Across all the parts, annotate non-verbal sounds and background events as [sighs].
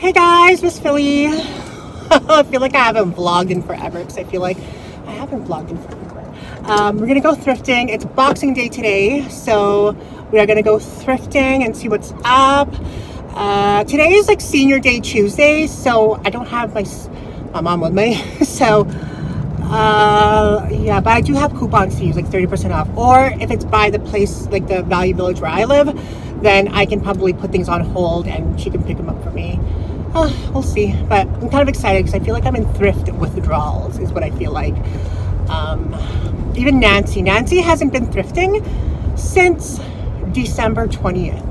Hey guys, Miss Fili. [laughs] I feel like I haven't vlogged in forever because I feel like I haven't vlogged in forever. Um, we're gonna go thrifting. It's Boxing Day today, so we are gonna go thrifting and see what's up. Uh, today is like Senior Day Tuesday, so I don't have my my mom with me. [laughs] so uh, yeah, but I do have coupons to use, like 30% off. Or if it's by the place, like the Value Village where I live, then I can probably put things on hold and she can pick them up for me. We'll see. But I'm kind of excited because I feel like I'm in thrift withdrawals, is what I feel like. Um, even Nancy. Nancy hasn't been thrifting since December 20th.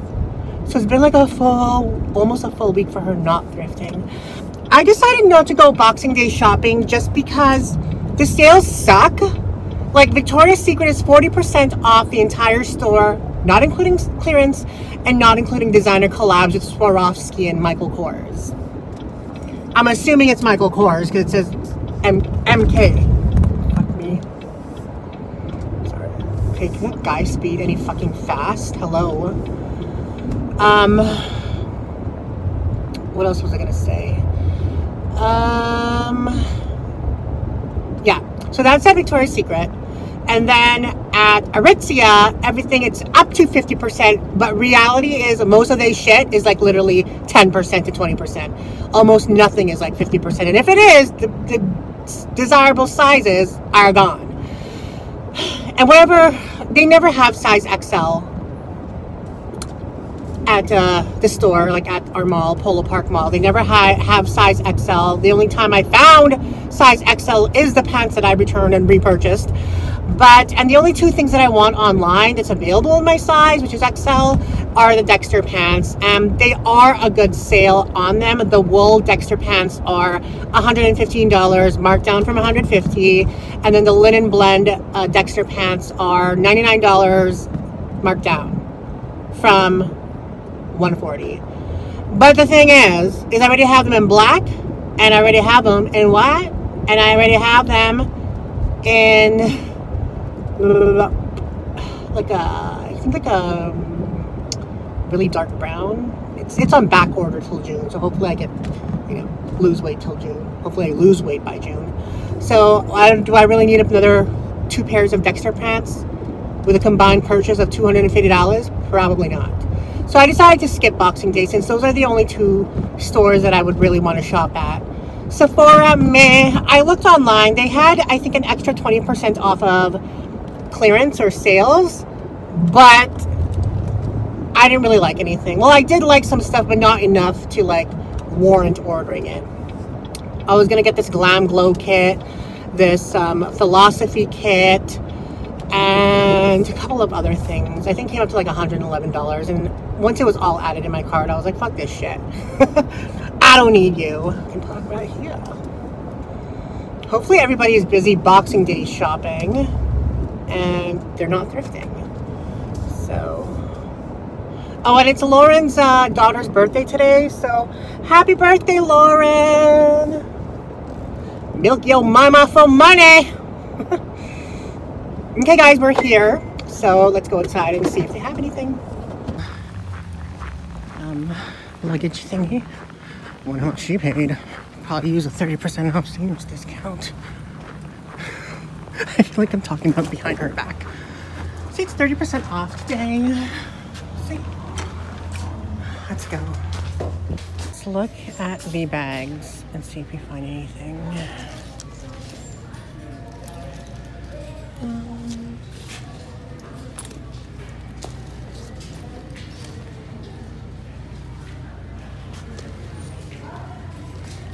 So it's been like a full, almost a full week for her not thrifting. I decided not to go Boxing Day shopping just because the sales suck. Like Victoria's Secret is 40% off the entire store, not including clearance and not including designer collabs with Swarovski and Michael Kors. I'm assuming it's Michael Kors because it says M MK. Fuck me. Sorry. Okay, can that guy speed any fucking fast? Hello. Um, what else was I gonna say? Um, yeah, so that's at Victoria's Secret. And then at Aritzia, everything it's up to 50%, but reality is most of their shit is like literally 10% to 20%. Almost nothing is like 50%. And if it is, the, the desirable sizes are gone. And whatever, they never have size XL at uh, the store, like at our mall, Polo Park Mall. They never ha- have size XL. The only time I found size XL is the pants that I returned and repurchased. But, and the only two things that I want online that's available in my size, which is XL, are the Dexter pants. And they are a good sale on them. The wool Dexter pants are $115, marked down from 150. And then the linen blend uh, Dexter pants are $99, marked down from 140. but the thing is is i already have them in black and i already have them in white and i already have them in [sighs] like a i think like a um, really dark brown it's it's on back order till june so hopefully i get you know lose weight till june hopefully i lose weight by june so I, do i really need another two pairs of dexter pants with a combined purchase of $250 probably not so I decided to skip Boxing Day since those are the only two stores that I would really want to shop at. Sephora, meh. I looked online. They had, I think, an extra 20% off of clearance or sales, but I didn't really like anything. Well, I did like some stuff, but not enough to like warrant ordering it. I was gonna get this Glam Glow kit, this um, Philosophy kit, and a couple of other things. I think came up to like $111. And once it was all added in my cart, I was like, fuck this shit. [laughs] I don't need you. I can park right here. Hopefully everybody is busy Boxing Day shopping and they're not thrifting. So, oh, and it's Lauren's uh, daughter's birthday today. So, happy birthday, Lauren. Milk your mama for money. [laughs] Okay, guys, we're here. So let's go outside and see if they have anything. Um, luggage thingy. Wonder what she paid. Probably use a 30% off seniors discount. [laughs] I feel like I'm talking about behind her back. See, it's 30% off today. See? Let's go. Let's look at the bags and see if we find anything. Um,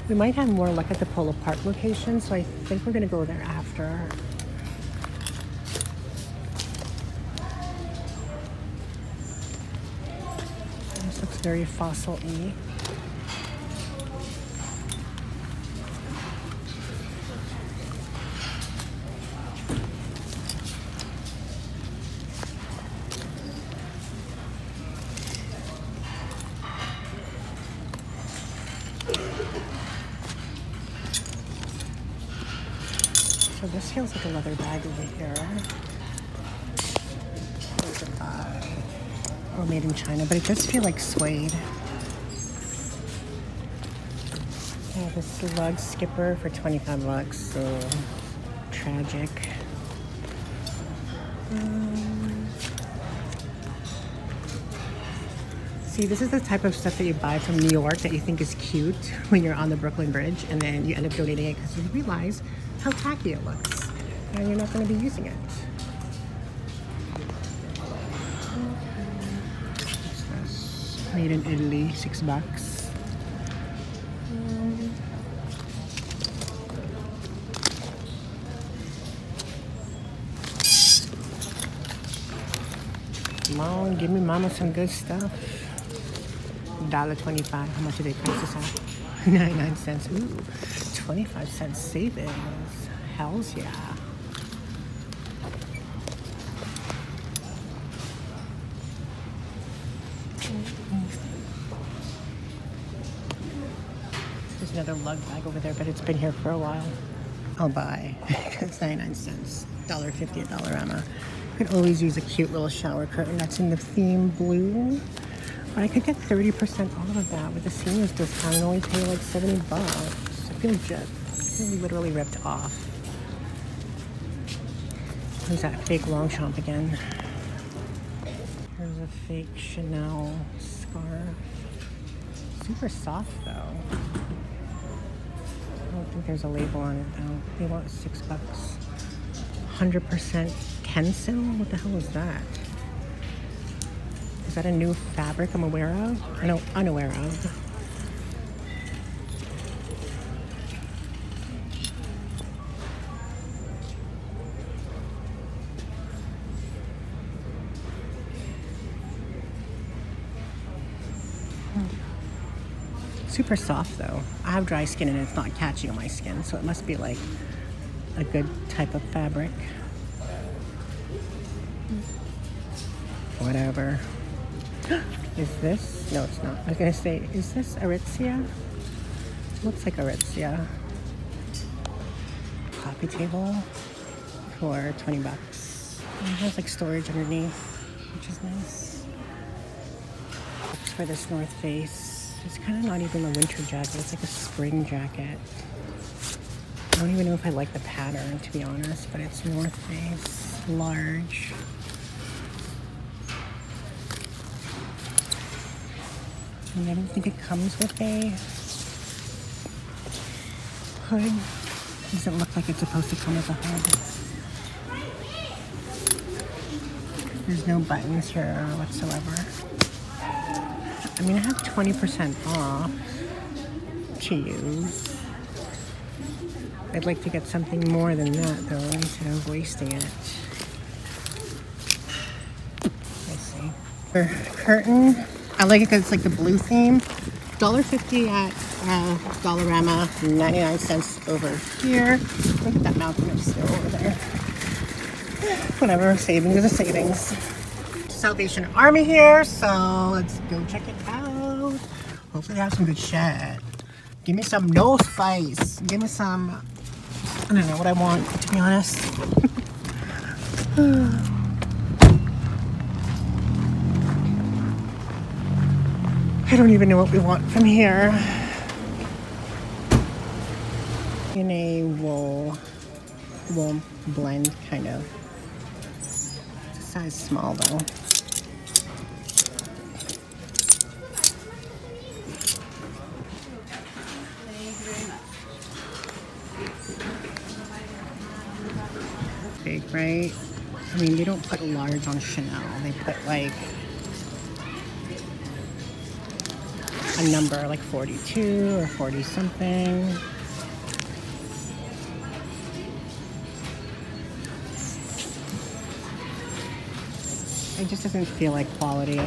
we might have more luck at the Polo Park location, so I think we're gonna go there after. This looks very fossil-y. So this feels like a leather Or made in China, but it does feel like suede. Yeah, the slug skipper for 25 bucks, so tragic. Um, see, this is the type of stuff that you buy from New York that you think is cute when you're on the Brooklyn Bridge, and then you end up donating it because you realize how tacky it looks, and you're not going to be using it. Made in Italy, six bucks. Um, Come on, give me mama some good stuff. Dollar twenty-five. How much do they price this at? Ninety-nine cents. Ooh, twenty-five cents savings. Hell's yeah. There's another lug bag over there, but it's been here for a while. I'll buy. [laughs] it's 99 cents. $1.50 at Dollarama. Could always use a cute little shower curtain that's in the theme blue. But I could get 30% off of that with the seniors discount and only pay like 70 bucks. I feel just I literally ripped off. Who's that fake Longchamp again? Here's a fake Chanel scarf. Super soft though. Think there's a label on it though. They want six bucks. 100% Tencel? What the hell is that? Is that a new fabric I'm aware of? No, unaware of. Hmm. Super soft though. I have dry skin and it's not catching on my skin, so it must be like a good type of fabric. Whatever. [gasps] Is this? No, it's not. I was gonna say, is this Aritzia? Looks like Aritzia. Coffee table for 20 bucks. It has like storage underneath, which is nice. Looks for this North Face. It's kind of not even a winter jacket. It's like a spring jacket. I don't even know if I like the pattern, to be honest, but it's North Face, large. And I don't think it comes with a hood. Doesn't look like it's supposed to come with a hood. There's no buttons here uh, whatsoever. I mean, I have 20% off to use. I'd like to get something more than that though, instead of wasting it. I see. Curtain. I like it because it's like the blue theme. $1.50 at uh, Dollarama, 99 cents over here. Look at that mountain of snow over there. [sighs] Whatever, savings is a savings. Salvation Army here, so let's go check it out. Hopefully they have some good shit. Give me some no spice. Give me some, I don't know what I want, to be honest. [sighs] I don't even know what we want from here. In a wool, wool blend, kind of. Size small though. Right? I mean, they don't put a large on Chanel. They put like a number like 42 or 40 something. It just doesn't feel like quality.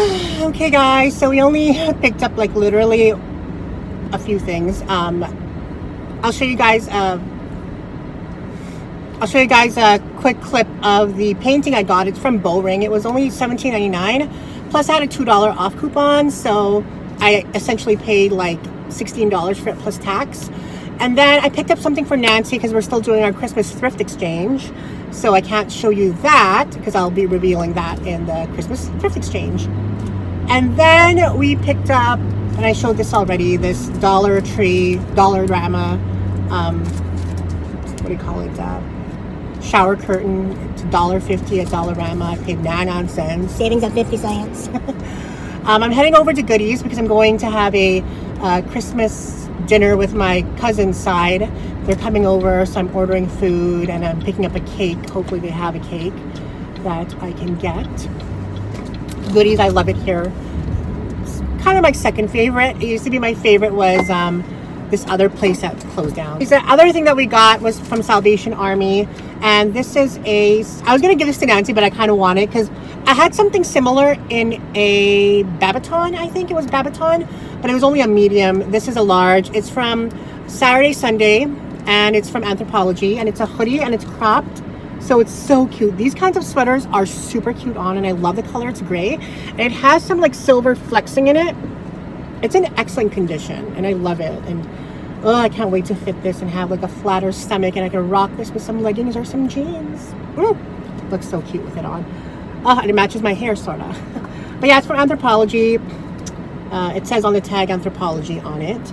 [sighs] okay guys, so we only picked up like literally a few things. Um, I'll show you guys uh, I'll show you guys a quick clip of the painting I got. It's from Bowring. It was only $17.99. Plus I had a $2 off coupon. So I essentially paid like $16 for it plus tax. And then I picked up something for Nancy because we're still doing our Christmas thrift exchange. So I can't show you that because I'll be revealing that in the Christmas thrift exchange. And then we picked up, and I showed this already, this Dollar Tree, Dollarama, um, what do you call it? Uh, shower curtain. It's $1.50 at Dollarama. I paid 99 cents. Savings of 50 cents. [laughs] um, I'm heading over to Goodies because I'm going to have a uh, Christmas dinner with my cousin's side. They're coming over, so I'm ordering food and I'm picking up a cake. Hopefully, they have a cake that I can get. Goodies, I love it here. It's kind of my second favorite. It used to be my favorite was um, this other place that closed down. The other thing that we got was from Salvation Army and this is a i was gonna give this to nancy but i kind of want it because i had something similar in a babaton i think it was babaton but it was only a medium this is a large it's from saturday sunday and it's from Anthropologie and it's a hoodie and it's cropped so it's so cute these kinds of sweaters are super cute on and i love the color it's gray and it has some like silver flexing in it it's in excellent condition and i love it and oh, I can't wait to fit this and have like a flatter stomach and I can rock this with some leggings or some jeans. Mm, looks so cute with it on. Oh, and it matches my hair, sort of. [laughs] but yeah, it's from Anthropologie. Uh, it says on the tag Anthropologie on it.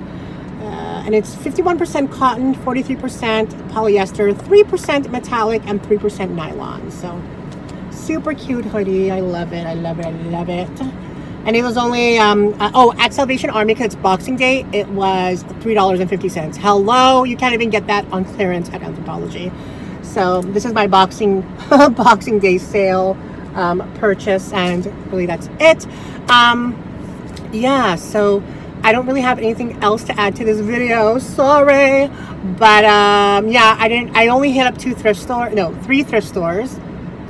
And it's 51% cotton, 43% polyester, 3% metallic, and 3% nylon. So super cute hoodie. I love it. I love it. I love it and it was only um, uh, oh at Salvation Army because it's Boxing Day. It was three dollars and fifty cents. Hello, you can't even get that on clearance at Anthropologie. So this is my Boxing [laughs] Boxing Day sale um, purchase, and really that's it. Um, yeah, so I don't really have anything else to add to this video. Sorry, but um, yeah, I didn't. I only hit up two thrift store, no, three thrift stores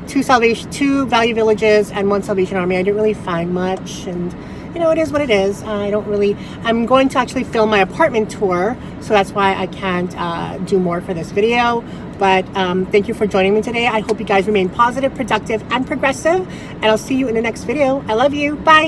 two salvation two value villages and one salvation army. I didn't really find much and you know it is what it is. I don't really i'm going to actually film my apartment tour so that's why i can't uh, do more for this video. But um, thank you for joining me today. I hope you guys remain positive productive and progressive and i'll see you in the next video. I love you. Bye